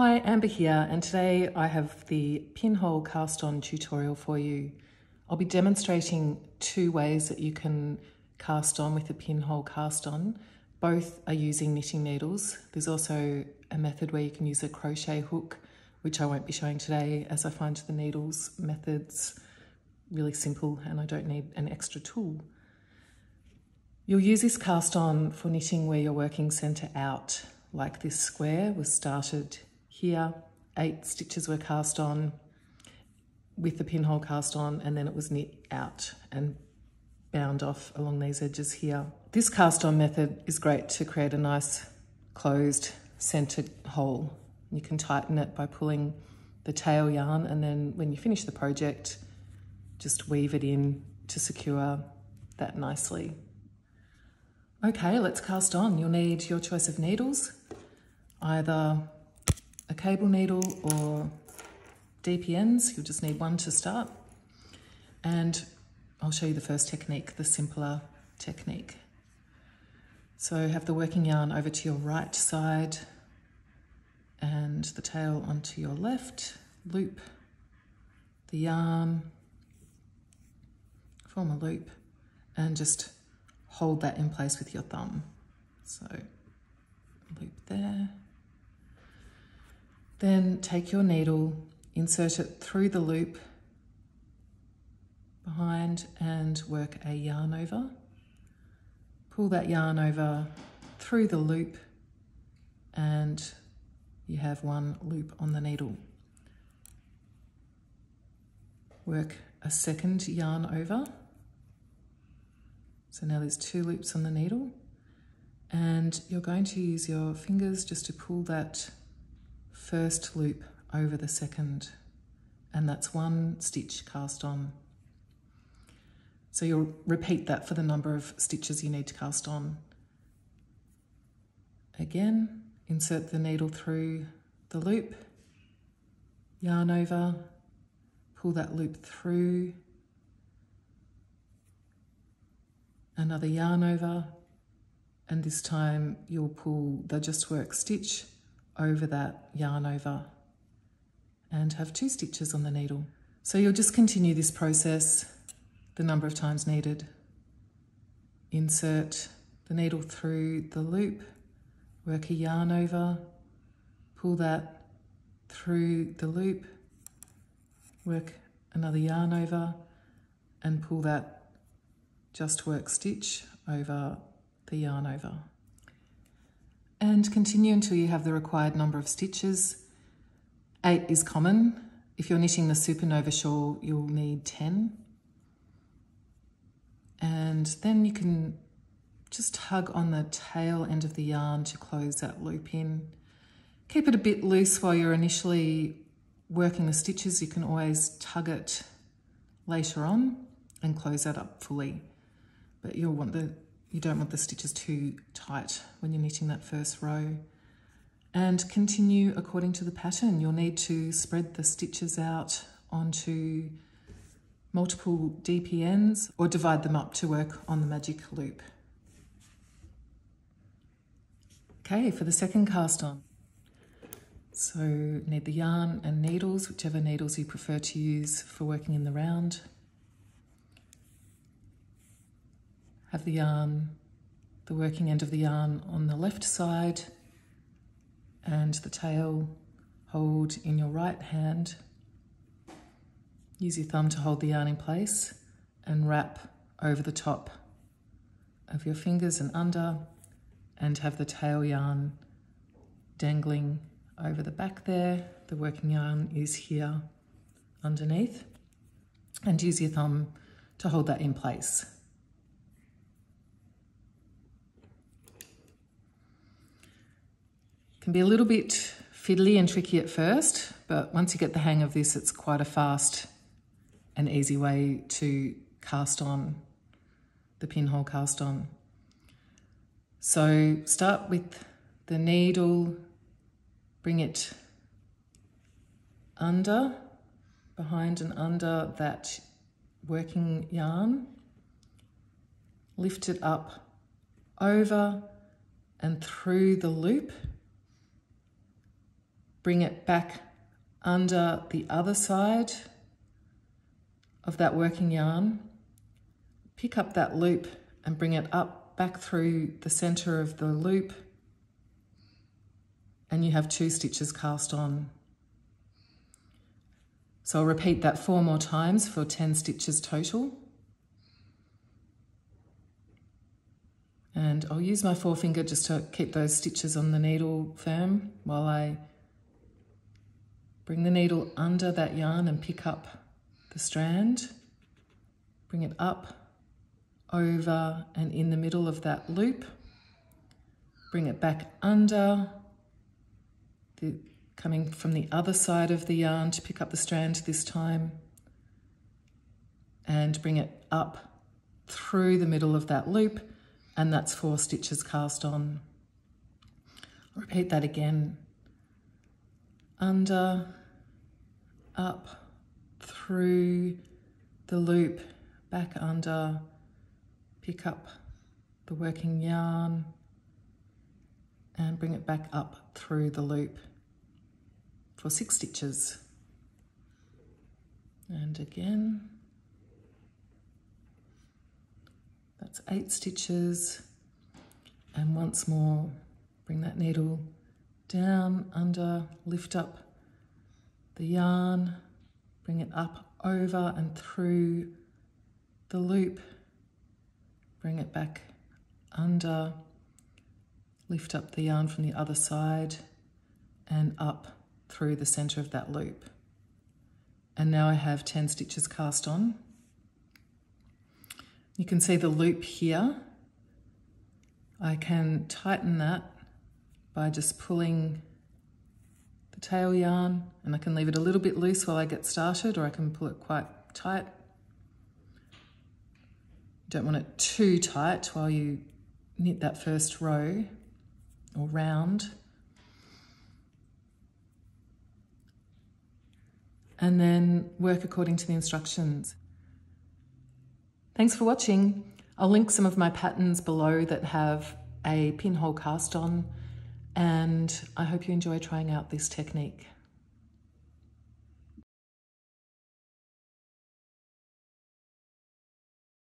Hi, Ambah here, and today I have the pinhole cast on tutorial for you. I'll be demonstrating two ways that you can cast on with a pinhole cast on. Both are using knitting needles. There's also a method where you can use a crochet hook, which I won't be showing today as I find the needles methods really simple and I don't need an extra tool. You'll use this cast on for knitting where you're working centre out, like this square was started here, eight stitches were cast on with the pinhole cast on and then it was knit out and bound off along these edges here. This cast on method is great to create a nice closed centered hole. You can tighten it by pulling the tail yarn and then when you finish the project, just weave it in to secure that nicely. Okay, let's cast on. You'll need your choice of needles, either a cable needle or DPNs. You'll just need one to start. And I'll show you the first technique, the simpler technique. So have the working yarn over to your right side and the tail onto your left. Loop the yarn, form a loop and just hold that in place with your thumb. So loop there. Then take your needle, insert it through the loop behind and work a yarn over. Pull that yarn over through the loop and you have one loop on the needle. Work a second yarn over. So now there's two loops on the needle and you're going to use your fingers just to pull that first loop over the second and that's one stitch cast on. So you'll repeat that for the number of stitches you need to cast on. Again, insert the needle through the loop, yarn over, pull that loop through, another yarn over, and this time you'll pull the Just Work stitch over that yarn over and have two stitches on the needle. So you'll just continue this process the number of times needed. Insert the needle through the loop, work a yarn over, pull that through the loop, work another yarn over and pull that just work stitch over the yarn over and continue until you have the required number of stitches. Eight is common. If you're knitting the supernova shawl, you'll need 10. And then you can just tug on the tail end of the yarn to close that loop in. Keep it a bit loose while you're initially working the stitches. You can always tug it later on and close that up fully. But you'll want the you don't want the stitches too tight when you're knitting that first row. And continue according to the pattern. You'll need to spread the stitches out onto multiple DPNs or divide them up to work on the magic loop. Okay, for the second cast on. So need the yarn and needles, whichever needles you prefer to use for working in the round. Have the yarn, the working end of the yarn on the left side and the tail hold in your right hand. Use your thumb to hold the yarn in place and wrap over the top of your fingers and under and have the tail yarn dangling over the back there. The working yarn is here underneath and use your thumb to hold that in place. Can be a little bit fiddly and tricky at first, but once you get the hang of this, it's quite a fast and easy way to cast on the pinhole cast on. So start with the needle, bring it under, behind and under that working yarn, lift it up over and through the loop bring it back under the other side of that working yarn, pick up that loop and bring it up back through the center of the loop and you have two stitches cast on. So I'll repeat that four more times for 10 stitches total. And I'll use my forefinger just to keep those stitches on the needle firm while I bring the needle under that yarn and pick up the strand. Bring it up, over and in the middle of that loop. Bring it back under the, coming from the other side of the yarn to pick up the strand this time and bring it up through the middle of that loop and that's four stitches cast on. Repeat that again. Under, up, through the loop, back under, pick up the working yarn and bring it back up through the loop for six stitches. And again, that's eight stitches. And once more, bring that needle down, under, lift up the yarn, bring it up over and through the loop, bring it back under, lift up the yarn from the other side and up through the center of that loop. And now I have 10 stitches cast on. You can see the loop here. I can tighten that by just pulling the tail yarn and I can leave it a little bit loose while I get started or I can pull it quite tight. Don't want it too tight while you knit that first row or round. and then work according to the instructions. Thanks for watching. I'll link some of my patterns below that have a pinhole cast on and I hope you enjoy trying out this technique.